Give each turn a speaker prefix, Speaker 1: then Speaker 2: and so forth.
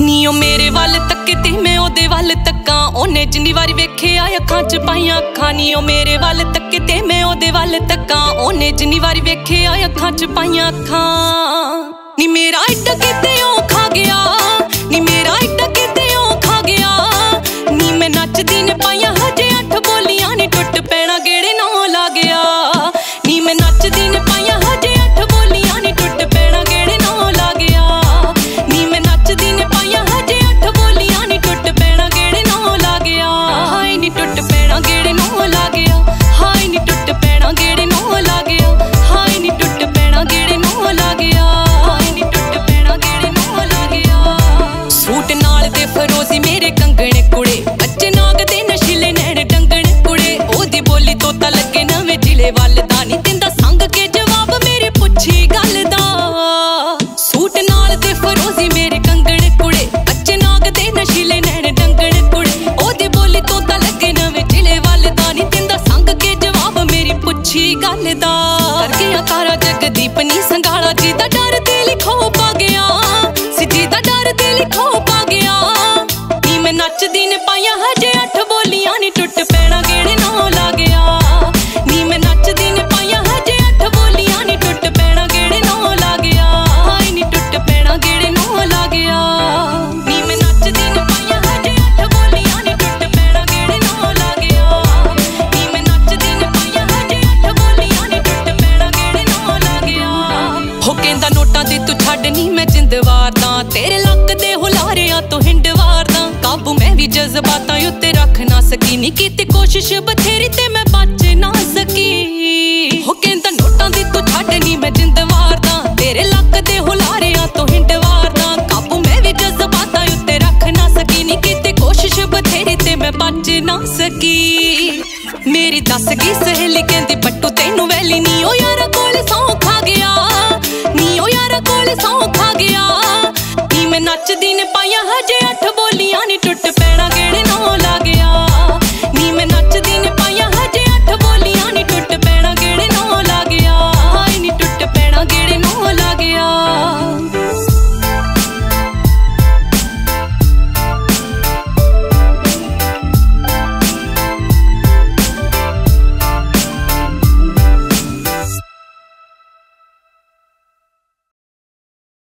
Speaker 1: ਨੀਓ ਮੇਰੇ ਵੱਲ ਤੱਕੇ ਤੇ ਮੈਂ ਉਹਦੇ ਵੱਲ ਤੱਕਾਂ। ਉਹਨੇ ਜਿੰਨੀ ਵਾਰੀ ਵੇਖਿਆ ਅੱਖਾਂ 'ਚ ਪਾਈਆਂ ਅੱਖਾਂ ਨੀਓ ਮੇਰੇ ਵੱਲ ਤੱਕੇ ਤੇ ਮੈਂ ਉਹਦੇ ਵੱਲ ਤੱਕਾਂ। ਉਹਨੇ ਜਿੰਨੀ ਵਾਰੀ ਵੇਖਿਆ ਅੱਖਾਂ 'ਚ ਪਾਈਆਂ ਅੱਖਾਂ। ਨੀ ਮੇਰਾ ਇੱਡਾ ਕਿਤੇ ਉਹ ਖਾ ਗਿਆ, ਨੀ ਮੇਰਾ ਇੱਡਾ ਕਿਤੇ ਉਹ ਖਾ ਗਿਆ। ਨੀ ਮੈਂ ਨੱਚਦੀ ਨੇ ਪਾਈਆਂ, ਹਜੇ ਅੱਠ ਬੋਲੀਆਂ ਨੀ ਟੁੱਟ ਪੈਣਾ, ਗੇੜੇ ਨਾ ਲਾ ਗਿਆ। ਨੀ ਮੈਂ ਜਗਦੀਪ ਜੀ ਦਾ ਡਰ ਤੇ ਲਿਖੋ ਪਾਗੇ ਨੀ ਤੇਰੇ ਲੱਕ ਦੇ ਹੁਲਾਰਿਆਂ ਤੋਂ ਹਿੰਡਵਾਰ ਕਾਬੂ ਮੈਂ ਵੀ ਜਜ਼ਬਾਤਾਂ ਉੱਤੇ ਰੱਖ ਨਾ ਸਕੀ, ਨੀ ਕੀਤੀ ਕੋਸ਼ਿਸ਼ ਬਥੇਰੀ ਤੇ ਮੈਂ ਬਚ ਨਾ ਸਕੀ। ਹੋ ਕਹਿੰਦਾ, ਨੋਟਾਂ ਦੀ ਤੂੰ ਛੱਡ ਨੀ, ਮੈਂ ਜਿੰਦਵਾਰ ਦਾ। ਤੇਰੇ ਲੱਕ ਦੇ ਹੁਲਾਰਿਆਂ ਤੋਂ ਹਿੰਡਵਾਰ ਦਾ। ਕਾਬੂ ਮੈਂ ਵੀ ਜਜ਼ਬਾਤਾਂ ਉੱਤੇ ਰੱਖ ਨਾ ਸਕੀ, ਨੀ ਕੀਤੀ ਕੋਸ਼ਿਸ਼ ਬਥੇਰੀ ਤੇ ਮੈਂ ਬਚ ਨਾ ਸਕੀ। ਮੇਰੀ ਦੱਸ ਗਈ ਸਹੇਲੀ ਕਹਿੰਦੀ, ਪੱਟੂ ਤੈਨੂੰ ਵੈਲੀ ਨੀ ਉਹ ਯਾਰਾ ਕੋਲ ਸੌ ਖਾ ਗਿਆ।